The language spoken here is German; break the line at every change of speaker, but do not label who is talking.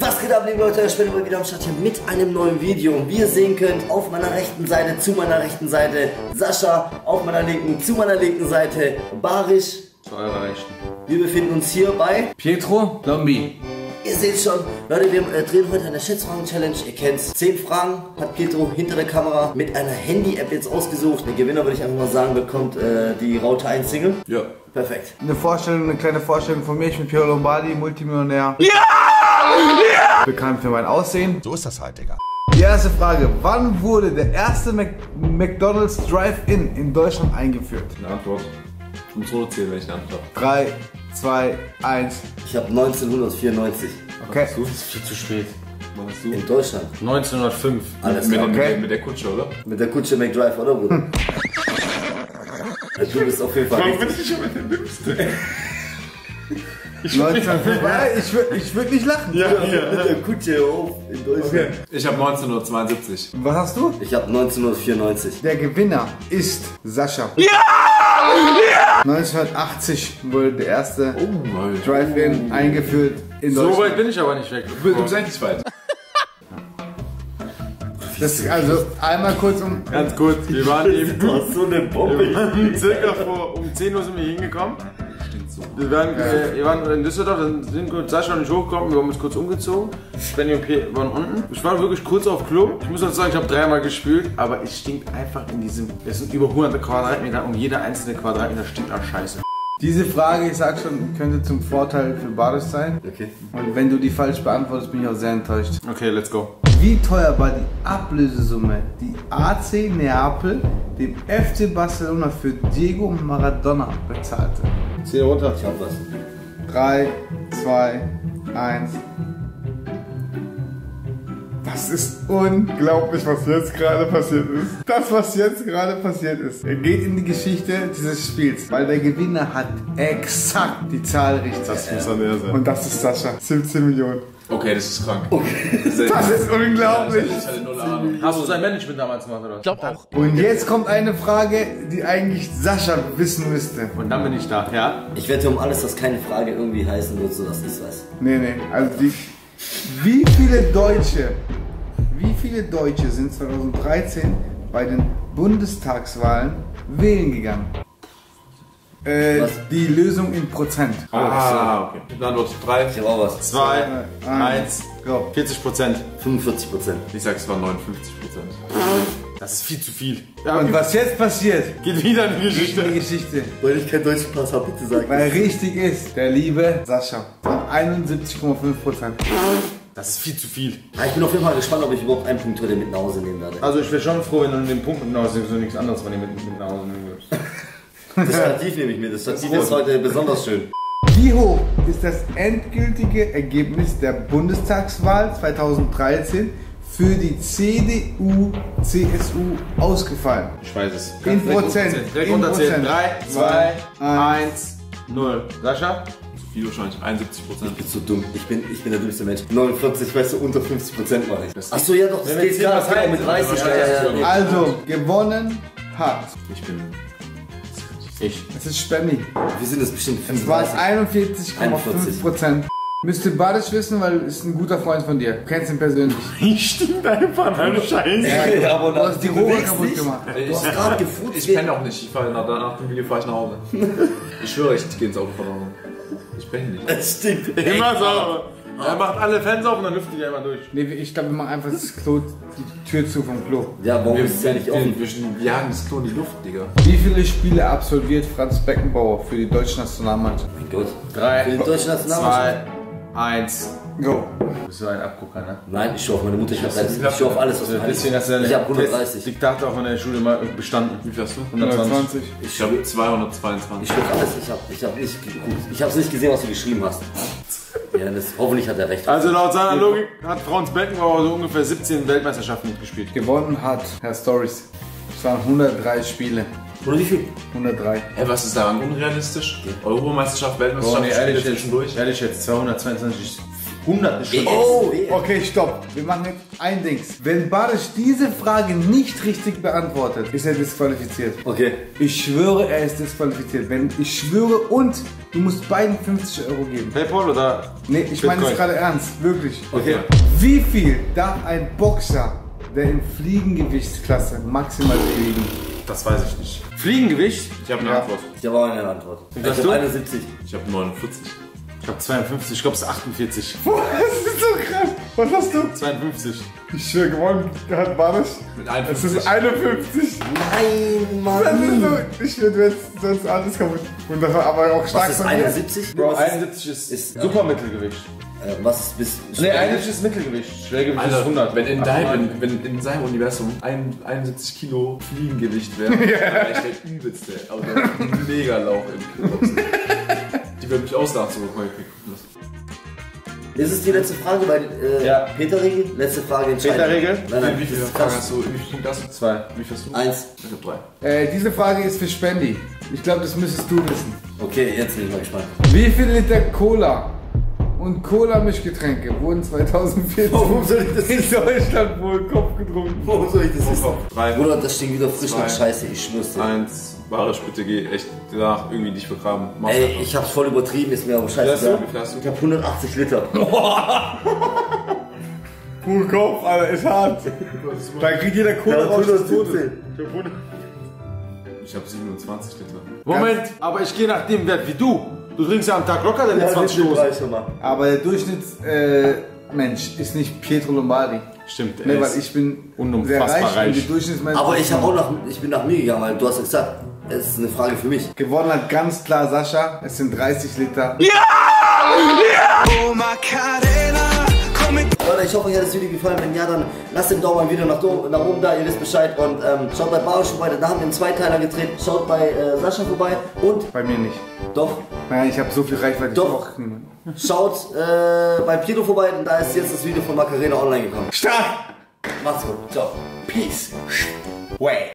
Was geht ab, liebe Leute? Ich bin immer wieder am Start hier mit einem neuen Video. Und wie ihr sehen könnt, auf meiner rechten Seite, zu meiner rechten Seite Sascha, auf meiner linken, zu meiner linken Seite Barisch.
Zu eurer Rechten.
Wir befinden uns hier bei,
Pietro Lombi.
ihr seht schon, Leute, wir äh, drehen heute eine Schätzfragen-Challenge. Ihr kennt's. 10 Fragen hat Pietro hinter der Kamera mit einer Handy-App jetzt ausgesucht. Der Gewinner, würde ich einfach mal sagen, bekommt äh, die Raute 1 Single.
Ja.
Perfekt.
Eine Vorstellung, eine kleine Vorstellung von mir. Ich bin Piero Lombardi, Multimillionär. Ja! Ja! Bekannt für mein Aussehen.
So ist das halt, Digga.
Die erste Frage. Wann wurde der erste Mac McDonald's Drive-In in Deutschland eingeführt?
Eine Antwort. Ich muss runterzählen, wenn ich eine Antwort
3, 2, 1.
Ich habe 1994
Okay.
Du bist viel zu spät. Du?
in Deutschland.
1905.
Alles
mit,
klar.
mit,
Okay.
der, mit der Kutsche, oder?
Mit der Kutsche McDrive, oder Bruder? du bist auf jeden Fall richtig.
ich schon mit der Dümmste?
1905. Ja, ich würde ich würd nicht lachen.
Ja,
Mit der Kutsche auf in Deutschland.
Ich habe 1972.
Was hast du?
Ich habe 1994.
Der Gewinner ist Sascha. Ja! ja! 1980 wurde der erste
Oh.
Drive-In eingeführt in
So weit
Deutschland.
bin ich aber nicht weg.
Du bist eigentlich weit.
Das ist also einmal kurz um.
Ganz kurz, wir waren eben
Du hast so eine Bombe.
circa vor um 10 Uhr sind wir hier hingekommen. Wir waren, äh, wir waren in Düsseldorf, dann sind kurz Sascha und ich hochgekommen, wir haben uns kurz umgezogen. Benny und Pierre waren unten. Ich war wirklich kurz auf Klo. Ich muss dazu sagen, ich habe dreimal gespült, aber es stinkt einfach in diesem. Es sind über 100 Quadratmeter und jeder einzelne Quadratmeter stinkt nach Scheiße.
Diese Frage, ich sag schon, könnte zum Vorteil für Baris sein.
Okay.
Und wenn du die falsch beantwortest, bin ich auch sehr enttäuscht.
Okay, let's go.
Wie teuer war die Ablösesumme, die AC Neapel dem FC Barcelona für Diego Maradona bezahlte?
Zieh runter.
Ich hab was.
3, 2, 1. Das ist unglaublich, was jetzt gerade passiert ist. Das, was jetzt gerade passiert ist. Er geht in die Geschichte dieses Spiels, weil der Gewinner hat exakt die Zahl richtig.
Das muss dann er sein.
Und das ist Sascha. 17 Millionen.
Okay, das ist krank.
Das ist unglaublich.
Ich hatte null Ahnung.
Hast du sein Management damals gemacht, oder? Ich glaube auch.
Und jetzt kommt eine Frage, die eigentlich Sascha wissen müsste.
Und dann bin ich da, ja?
Ich wette um alles, dass keine Frage irgendwie heißen wird, so dass ich es weiß.
Nee, nee, also die. Wie viele Deutsche, wie viele Deutsche sind 2013 bei den Bundestagswahlen wählen gegangen? Äh,
Was?
die Lösung in Prozent.
Ah, okay. Eine Antwort 3.
Ich auch was.
2,
Ah.
1,
Go.
40 Prozent.
45 Prozent.
Ich sag, es waren 59 Prozent.
Das ist viel zu viel.
Und was jetzt passiert,
Geht wieder in die Geschichte.
die Geschichte.
Weil ich keinen deutschen Pass habe, bitte sag
Weil richtig ist, der liebe Sascha. 71,5 Prozent.
Das ist viel zu viel.
Ja, ich bin auf jeden Fall gespannt, ob ich überhaupt einen Punkt heute mit nach Hause nehmen werde.
Also ich wäre schon froh, wenn du den Punkt mit nach Hause nimmst und nichts anderes von dir mit, mit nach Hause nehmen würdest.
Das Stativ nehme ich mir. Das Stativ ist heute besonders schön.
Wie hoch ist das endgültige Ergebnis der Bundestagswahl 2013 für die CDU-CSU ausgefallen?
Ich weiß es.
In Prozent.
Direkt
In
runterzählen.
Prozent.
3, 2,
Eins.
1, 0. Sascha?
Viel wahrscheinlich. 71 Prozent.
Ich bin so dumm. Ich bin, ich bin der dümmste Mensch. 49, weißt du, unter 50 Prozent mache ich.
Das-
Achso, ja doch, das
Wenn
geht Das geht auch mit
halten,
30.
dann
Ja, ja, ja.
Also, gewonnen hat.
Ich bin.
Ich.
Es ist Spenny.
Wir sind es bestimmt
Es waren
35.
41,5 Prozent. Müsste Badisch wissen, weil ist ein guter Freund von dir. Du kennst ihn persönlich.
Ich stinkt einfach nach Scheiße.
Ja, aber
Du hast die Rohre kaputt
dich.
gemacht.
Du hast gerade gefurzt.
Ich penne auch nicht. Ich fahre nach, nach dem Video fahre ich nach Hause. Ich schwöre, ich gehe ins Auto von Nicht.
Es stinkt.
Immer so. Er macht alle Fans auf und dann lüftet er immer durch.
Nee, ich glaube, wir machen einfach das Klo, die Tür zu vom Klo.
Ja, warum
Wir,
ist es ja nicht offen?
wir, jagen das Klo in die Luft, Digga.
Wie viele Spiele absolviert Franz Beckenbauer für die deutsche Nationalmannschaft?
Mein Gott.
3,
Für die deutsche Nationalmannschaft.
2, 1.
Go.
Bist du ein Abgucker, ne?
Nein, ich schaue auf meine Mutter. Ich, hab, ich schaue auf alles, was du
Deswegen hast du
Ich
deine
habe 130.
Diktate auch in der Schule mal bestanden.
Wie viel hast du?
120.
120.
Ich habe 222.
Ich auf alles. Ich habe ich hab nicht geguckt. Ich habe nicht gesehen, was du geschrieben hast. Ja, das, hoffentlich hat er recht.
Also laut seiner Logik hat Franz Beckenbauer so ungefähr 17 Weltmeisterschaften mitgespielt.
Gewonnen hat Herr Stories. Es waren 103 Spiele.
Oder wie viel?
103.
Hä, was ist daran unrealistisch? Europameisterschaft, Weltmeisterschaft,
Boah, nee, ehrlich jetzt,
zwischendurch.
ehrlich jetzt, 222 ist 100 eine Stunde.
Oh,
Okay, stopp. Wir machen jetzt ein Dings. Wenn Barisch diese Frage nicht richtig beantwortet, ist er disqualifiziert.
Okay.
Ich schwöre, er ist disqualifiziert. Wenn ich schwöre und du musst beiden 50 Euro geben.
Paypal oder?
Nee, ich meine es gerade ernst. Wirklich.
Okay.
Wie viel darf ein Boxer, der in Fliegengewichtsklasse maximal fliegen?
Das weiß ich nicht.
Fliegengewicht?
Ich habe eine
Ja.
Antwort.
Ich habe auch eine Antwort. Ich
hast
habe
du?
71.
Ich habe 49.
Ich habe 52, ich glaube es ist 48.
Das ist so krass. Was hast du?
52.
Ich schwöre, gewonnen hat Barisch.
Mit
Es
51.
ist 51.
Nein,
Das
Mann.
ist so, ich würde jetzt sonst alles kaputt. Und das war aber auch stark
Was ist
von mir.
71?
Bro,
Was ist,
71 ist,
ist-
Supermittelgewicht.
äh, was ist bis...
Nee, 71 ist Mittelgewicht. Schwergewicht ist
Alter,
100.
wenn in, dein, wenn, wenn in seinem Universum ein, 71 Kilo Fliegengewicht wäre, wäre ich der übelste. Aber der hat einen Mega-Lauch im Kickboxen. Die würde mich auslachen, so häufig.
Ist es die letzte Frage bei äh,
Ja.
Peter-Regel? Letzte Frage entscheiden.
Peter-Regel?
Nein, nein,
Wie viele
das ist
Fragen hast du? Wie viele Punkte hast du?
Zwei.
Wie viel hast du?
Eins.
Ich hab drei.
Äh, diese Frage ist für Spendi. Ich glaube, das müsstest du wissen.
Okay, jetzt bin ich mal gespannt.
Wie viel Liter Cola und Cola-Mischgetränke wurden 2014
Warum soll ich das
in Deutschland wohl Kopf getrunken?
Warum soll ich das wissen?
Drei.
Bruder, das stinkt wieder frisch nach. Scheiße, ich schwör's dir.
Eins. Barisch, bitte geh echt danach irgendwie nicht begraben. Mach
Ey,
einfach.
ich hab's voll übertrieben, ist mir aber scheiße. Ich hab 180 Liter.
Puh, Kopf, Alter, ist hart. Da kriegt jeder Cola raus.
Ich habe 27 Liter.
Moment, aber ich gehe nach dem Wert wie du. Du trinkst ja am Tag locker deine 20 Dosen.
Aber der Durchschnittsmensch äh, Mensch ist nicht Pietro Lombardi.
Stimmt,
Nee, weil ich bin
unumfassbar
sehr reich,
reich.
und die Durchschnittsmensch
Aber ich hab auch nach, ich bin nach mir gegangen, weil du hast ja gesagt, es ist eine Frage für mich.
Gewonnen hat ganz klar Sascha. Es sind 30 Liter.
Leute, ich hoffe, euch hat das Video gefallen. Wenn ja, dann lasst den Daumen mal wieder nach, nach oben da, ihr wisst Bescheid. Und ähm, schaut bei Barisch vorbei, da haben wir einen Zweiteiler gedreht. Schaut bei äh, Sascha vorbei und
Bei mir nicht.
doch,
Naja, ich habe so viel Reichweite.
Doch. Schaut äh, bei Piero vorbei, da ist jetzt das Video von Macarena online gekommen.
Stark!
Macht's gut, ciao.
Peace. Way.